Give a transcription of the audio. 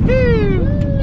Woohoo!